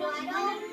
Why don't